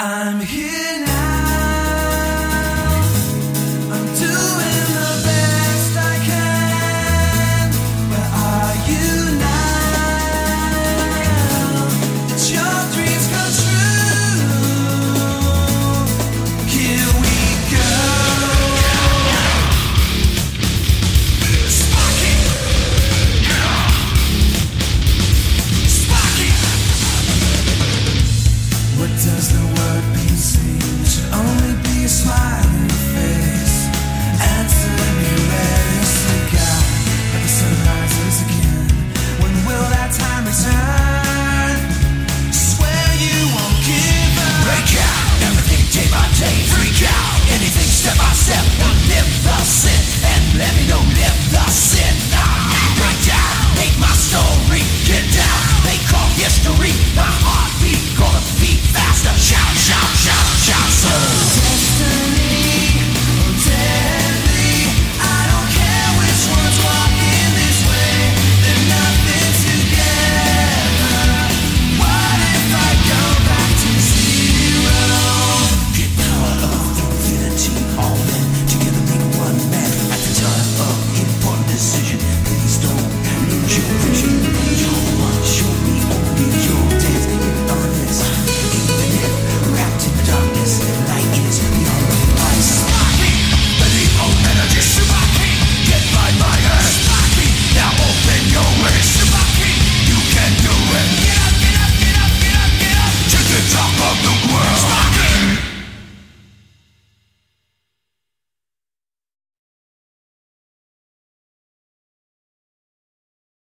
I'm here now.